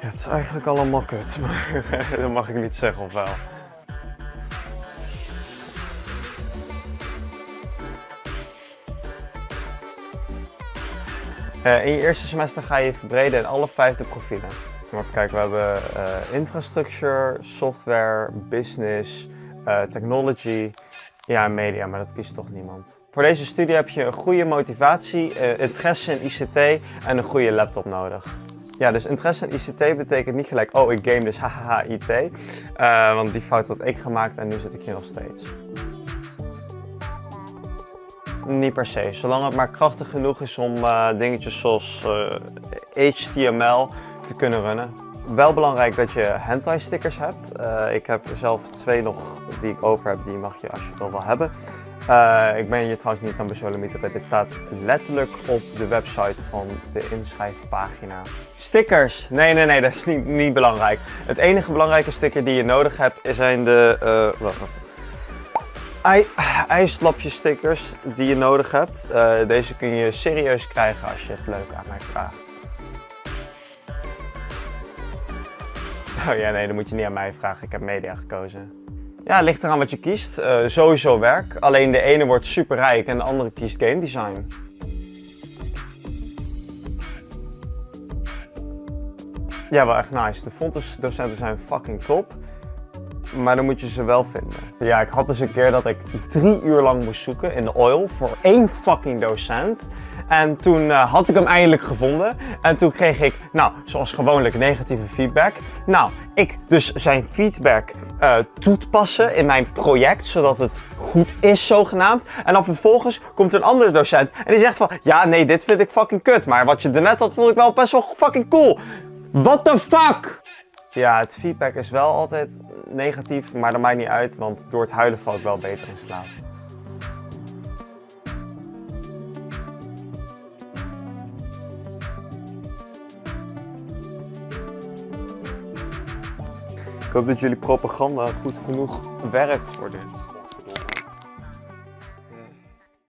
Ja, het is eigenlijk allemaal kut, maar dat mag ik niet zeggen of wel. Eh, in je eerste semester ga je verbreden in alle vijfde profielen. Even kijken, we hebben uh, infrastructure, software, business, uh, technology, ja, media, maar dat kiest toch niemand. Voor deze studie heb je een goede motivatie, interesse in ICT en een goede laptop nodig. Ja, dus interesse in ICT betekent niet gelijk, oh ik game dus hahaha IT. want die fout had ik gemaakt en nu zit ik hier nog steeds. Niet per se, zolang het maar krachtig genoeg is om uh, dingetjes zoals HTML te kunnen runnen. Wel belangrijk dat je hentai stickers hebt. Uh, ik heb zelf twee nog die ik over heb, die mag je als je het wel wil hebben. ik ben je trouwens niet aan besodemieteren. Dit staat letterlijk op de website van de inschrijfpagina. Stickers! Nee, nee, nee, dat is niet, niet belangrijk. Het enige belangrijke sticker die je nodig hebt zijn de... wacht, ijslapje stickers die je nodig hebt. Uh, deze kun je serieus krijgen als je het leuk aan mij vraagt. Oh ja, nee, dat moet je niet aan mij vragen. Ik heb media gekozen. Ja, ligt eraan wat je kiest. Uh, sowieso werk. Alleen de ene wordt super rijk en de andere kiest game design. Ja, wel echt nice. De Fontes docenten zijn fucking top maar dan moet je ze wel vinden. Ja, ik had dus een keer dat ik drie uur lang moest zoeken in de oil voor één fucking docent. En toen uh, had ik hem eindelijk gevonden. En toen kreeg ik, nou, zoals gewoonlijk, negatieve feedback. Nou, ik dus zijn feedback uh, toepassen in mijn project, zodat het goed is, zogenaamd. En dan vervolgens komt een andere docent en die zegt van, ja, nee, dit vind ik fucking kut. Maar wat je daarnet had, vond ik wel best wel fucking cool. What the fuck? Ja, het feedback is wel altijd negatief, maar dat maakt niet uit, want door het huilen val ik wel beter in slaap. Ik hoop dat jullie propaganda goed genoeg werkt voor dit.